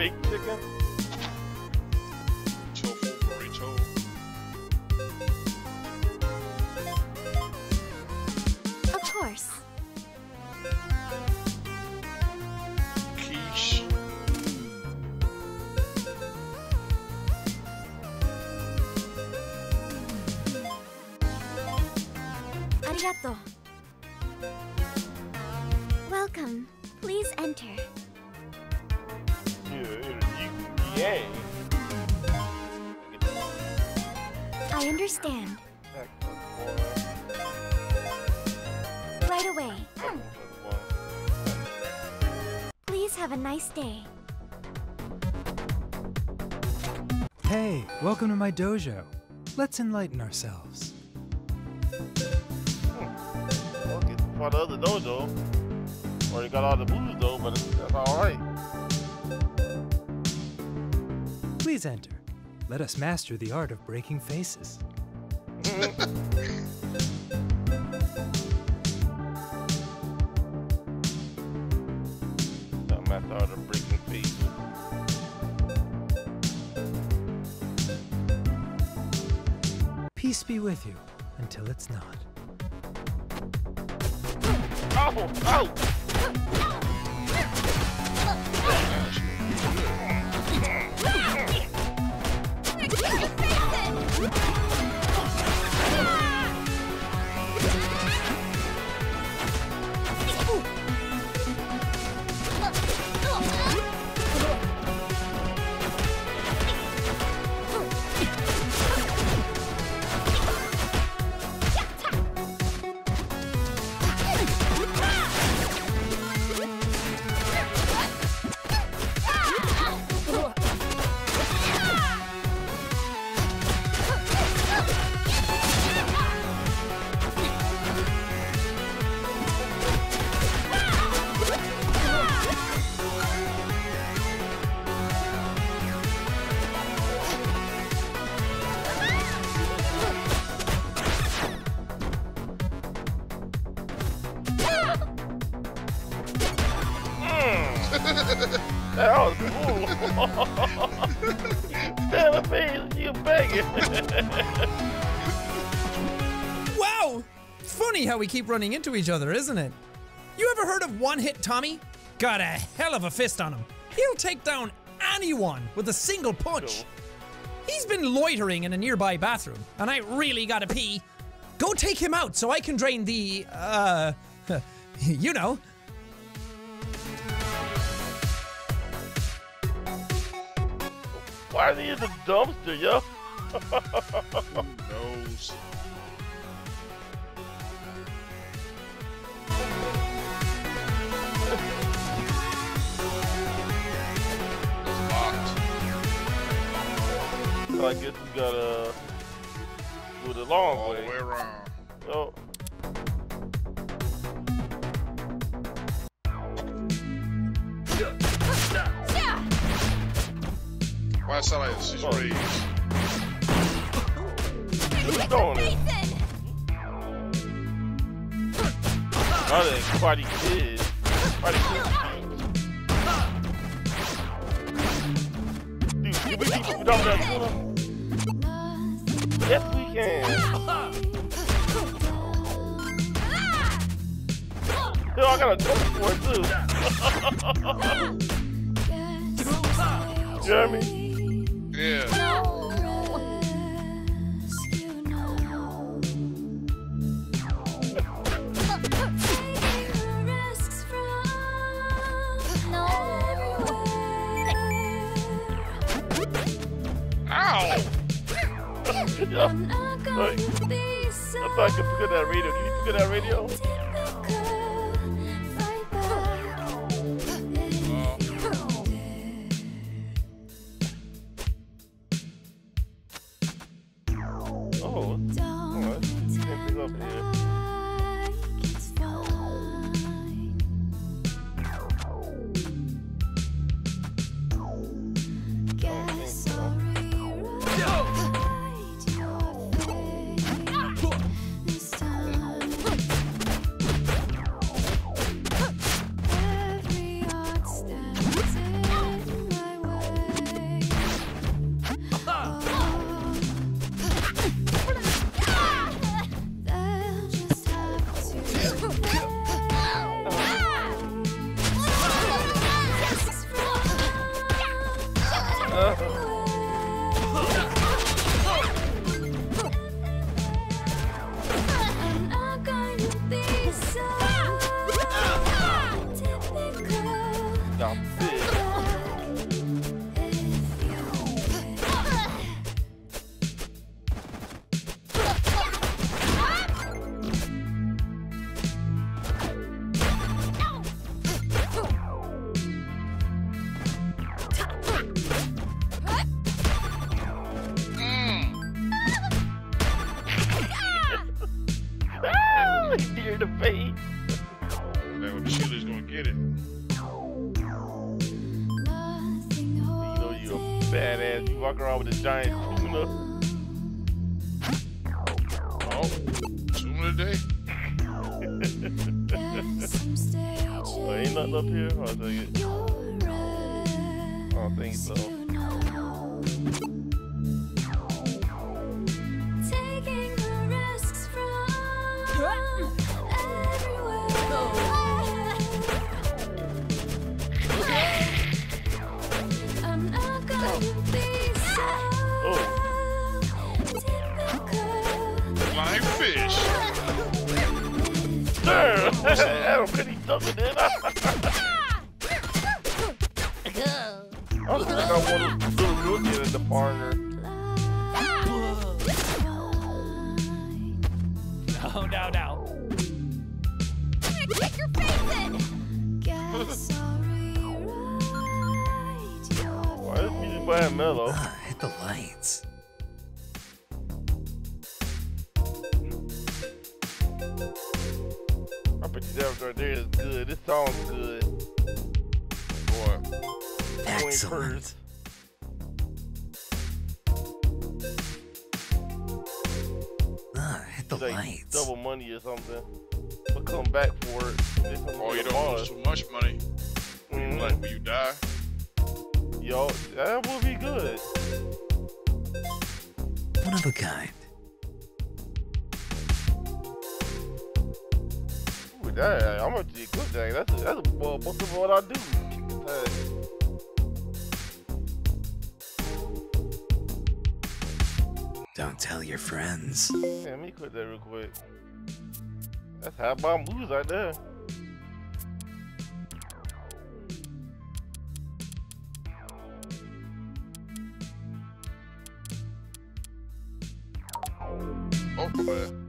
Tofu burrito. Of course. Quiche. Arigato. Welcome. Please enter. Yeah. I understand. Right away. Please have a nice day. Hey, welcome to my dojo. Let's enlighten ourselves. Okay, for the dojo. Or you got all the moves though, but that's alright. Please enter. Let us master the art of breaking faces. That master art of breaking feet. Peace be with you until it's not. Oh, oh! That was cool. It, man, you begging. Wow! Funny how we keep running into each other, isn't it? You ever heard of One Hit Tommy? Got a hell of a fist on him. He'll take down anyone with a single punch. He's been loitering in a nearby bathroom, and I really gotta pee. Go take him out so I can drain the, uh, you know. Why are they in the dumpster, yo? Locked. So I guess we gotta do the long All way. the way around. Oh, Why it sound she's Oh. raised? who's doing it? Oh, they Karate Kid. Karate Kid. Dude, can we keep it on that tuna? Yes, we can. Yo, I got a jump for it too. Jeremy. Yeah. Ow! Yeah. Like, I thought I could forget that radio. Can you forget that radio? With a giant tuna. Oh, tuna today? Oh, ain't nothing up here. I'll tell you. I don't think so. Taking the risks from Dumping it. I think I want to little rookie in the partner. Good. This song's good. Boy, Excellent. Ah, hit the like lights. double money or something. But come back for it. This is oh, you don't lose boss. too much money. Mhm. Like when you die. Yo, that would be good. One of a kind. With that, I'm gonna just cook that. That's a, that's a, well, most of what I do. Kick his ass. Don't tell your friends. Yeah, let me quit that real quick. That's how bomb moves right there. Oh, my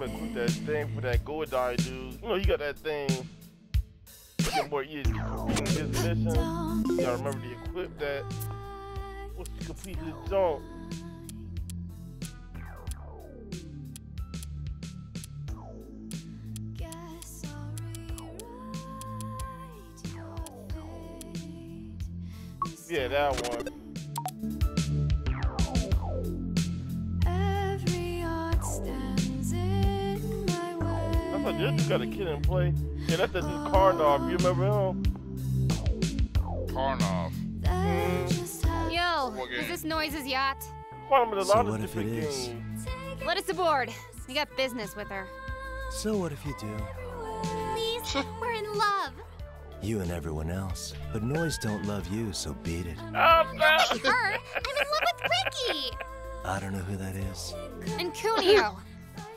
Quit that thing for that Godai dude. You know, you got that thing. Get more completing his mission. You gotta remember to equip that. Once you complete his jump. Yeah, that one. Got a kid in play. Yeah, that's the dude Karnov. You remember him? Karnov. That mm-hmm. just happened. Yo, What is game? this Noize's yacht? Find him in So lot of what if it is? different games. Let us aboard. You got business with her. So what if you do? Please, we're in love. You and everyone else. But Noize don't love you, so beat it. Oh, no. Her? I'm in love with Riki. I don't know who that is. And Kunio.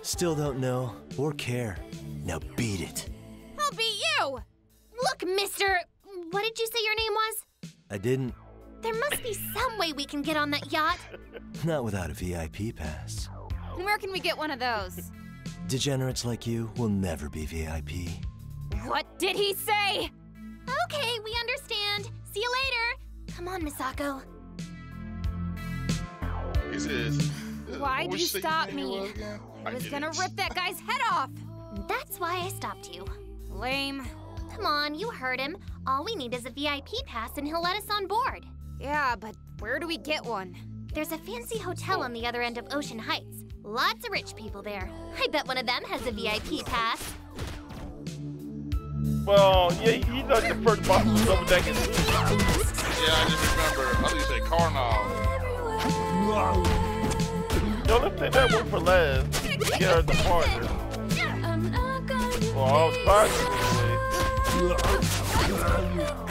Still don't know or care. Now beat it. I'll beat you. Look, mister. What did you say your name was? I didn't. There must be some way we can get on that yacht. Not without a VIP pass. Where can we get one of those? Degenerates like you will never be VIP. What did he say? Okay, we understand. See you later. Come on, Misako. He says. Why what did you stop your name me? Was? I was gonna rip that guy's head off. That's why I stopped you. Lame. Come on, you heard him. All we need is a VIP pass and he'll let us on board. Yeah, but where do we get one? There's a fancy hotel on the other end of Ocean Heights. Lots of rich people there. I bet one of them has a VIP pass. Well, yeah, he's like the first boss of double deckers. Yeah, I just remember. I think you said Carnal. Yo, let's take that one for last. Get her the partner. I'm not gonna Well, I'll try to.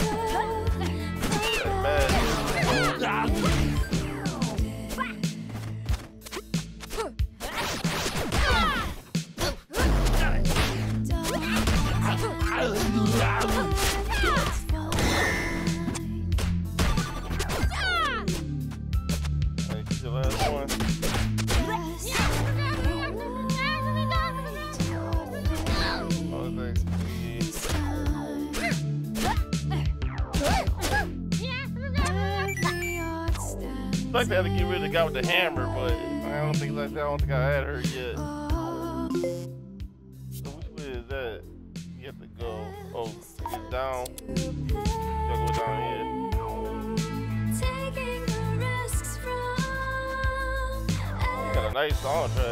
Like they had to get rid of the guy with the hammer, but I don't think like that. I don't think I had her yet. So which way is that? You have to go. Oh, it's down. You gotta go down here. Taking the risks from Got a nice soundtrack. I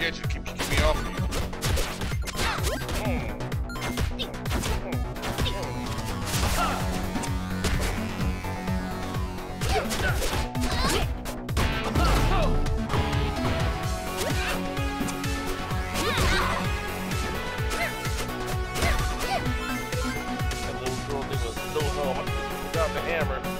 Yeah, you. Keep, keep me off of you. That little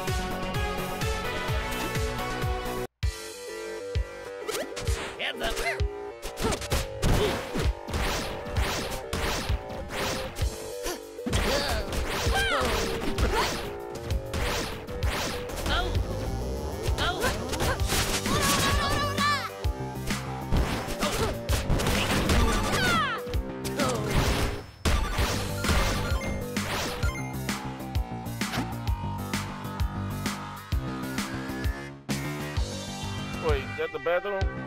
bathroom?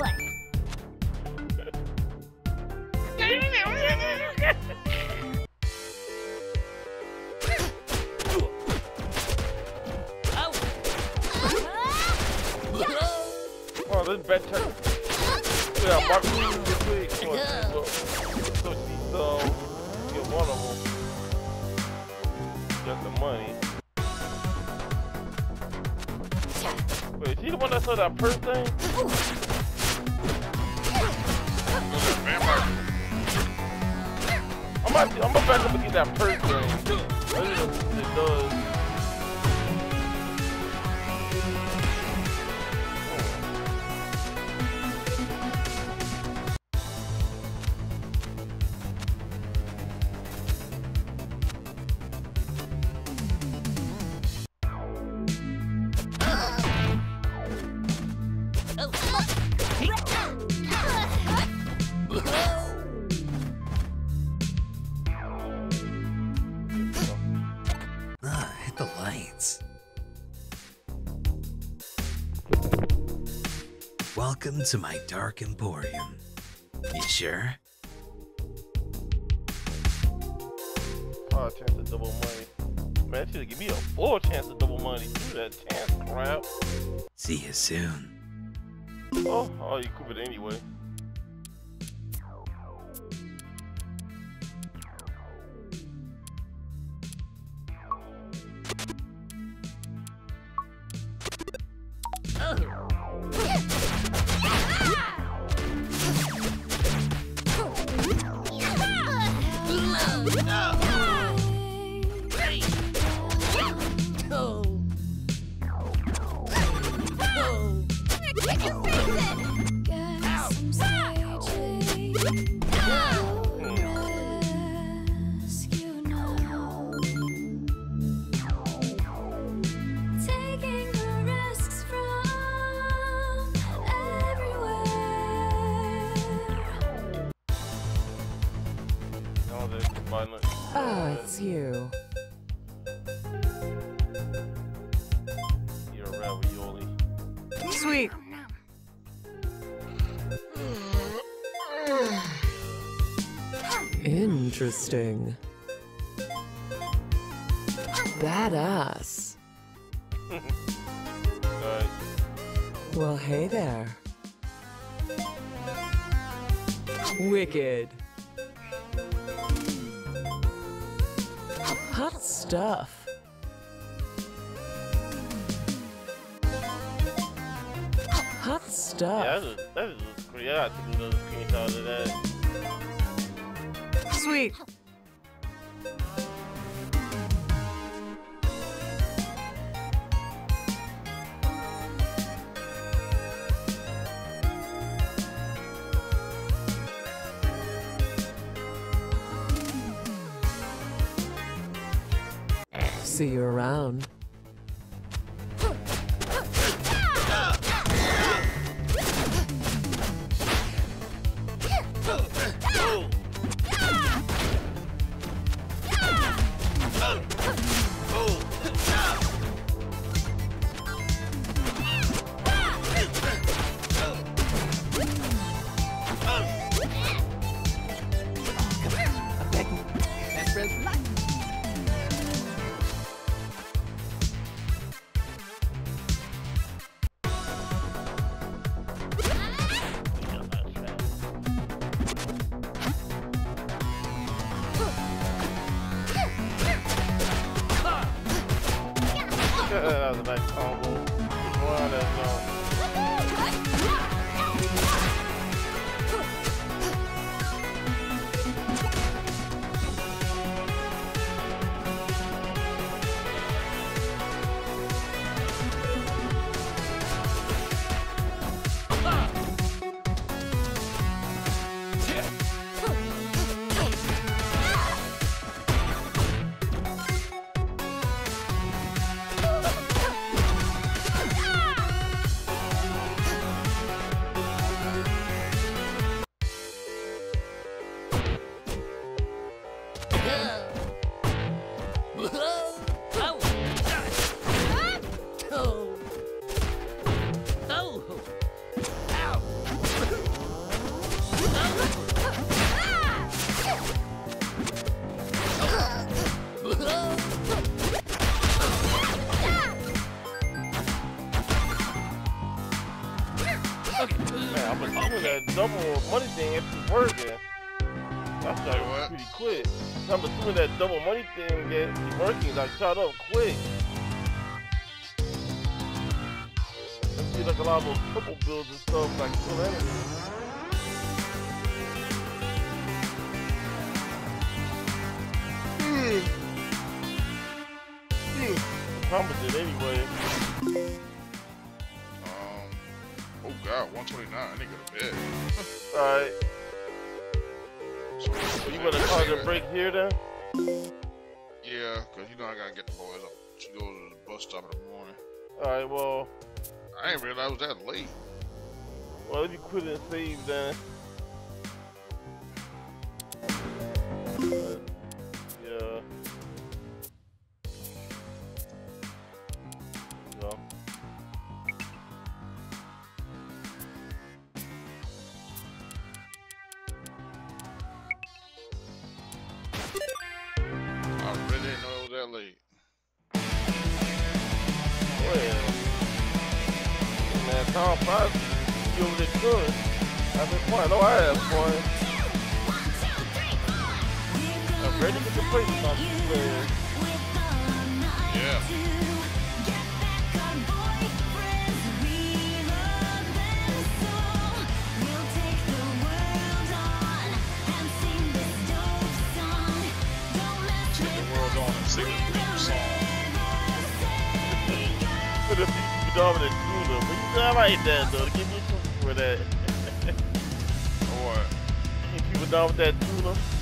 Oh, this better. Yeah, Mark this week. So, so, so get one of them. Got the money. Wait, she the one that saw that purse thing? Welcome to my dark emporium. You sure? Oh, chance to double money. Man, should give me a full chance to double money. Do that chance crap. See you soon. Oh, oh, you could it anyway. Get Sweet. Interesting. Badass. Well, hey there. Wicked. Hot stuff. Yeah, stuff. that is, that is pretty. I another screenshot of that. Sweet. See you around. Double money thing is working. Like shot up quick. I see like a lot of those triple builds and stuff like kill enemies. Promised it anyway. Um, oh god, 129. I need to go to bed. Alright. So you gonna call a break here then? Yeah, because you know I gotta get the boys up to go to the bus stop in the morning. Alright, well, I didn't realize it was that late. well, if you quit and save then. Man, Tom Price, over good. I've been fun. Oh, I have fun. I'm ready to on this Yeah. The people dominant tuna. But you I like that though. Give me some for that. Or people down with that tuna?